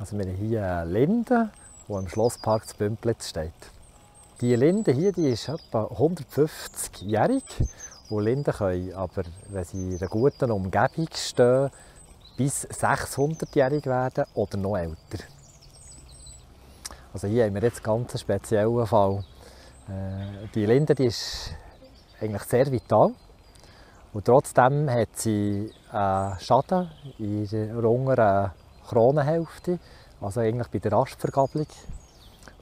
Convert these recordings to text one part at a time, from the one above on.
Also wir haben hier eine Linde, die im Schlosspark zu Bümplitz steht. Die Linde hier die ist etwa 150-jährig. Und Linden können aber, wenn sie in einer guten Umgebung stehen, bis 600-jährig werden oder noch älter. Also hier haben wir jetzt einen ganz speziellen Fall. Äh, die Linde die ist eigentlich sehr vital. Und trotzdem hat sie einen Schaden in der unteren Kronenhälfte, also eigentlich bei der Rastvergabelung.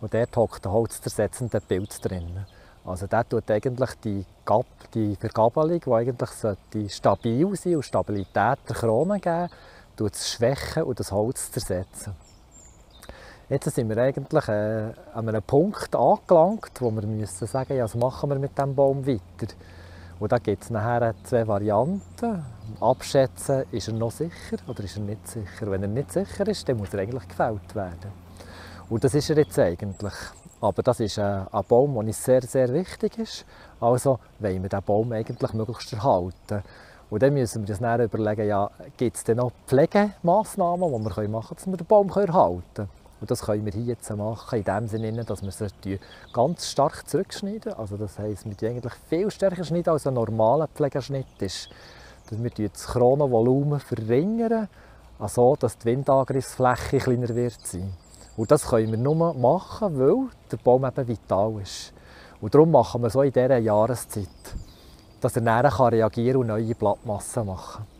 Und dort hockt der holzzersetzende Pilz drin. Also der tut eigentlich die, Gab, die Vergabelung, die eigentlich stabil sein und Stabilität der Krone geben, tut es schwächen und das Holz zersetzen. Jetzt sind wir eigentlich äh, an einem Punkt angelangt, wo wir müssen sagen, ja, was machen wir mit diesem Baum weiter. Und da gibt es nachher zwei Varianten. Abschätzen, ist er noch sicher oder ist er nicht sicher. Wenn er nicht sicher ist, dann muss er eigentlich gefällt werden. Und das ist er jetzt eigentlich. Aber das ist ein, ein Baum, der uns sehr, sehr wichtig ist. Also wollen wir diesen Baum eigentlich möglichst erhalten. Und dann müssen wir uns dann überlegen, ja, gibt es denn noch Pflegemaßnahmen, die wir machen können, dass wir den Baum erhalten können. Und das können wir hier jetzt machen, in dem Sinne, dass wir sie ganz stark zurückschneiden. Also das heisst, wir eigentlich viel stärker schneiden, als ein normaler Pflegeschnitt ist. Dass wir das Kronenvolumen verringern, also dass die Windangriffsfläche kleiner wird. Und das können wir nur machen, weil der Baum eben vital ist. Und darum machen wir so in dieser Jahreszeit, dass er näher reagieren und neue Blattmassen machen kann.